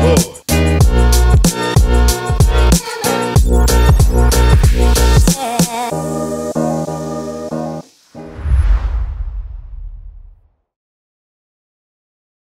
Whoa.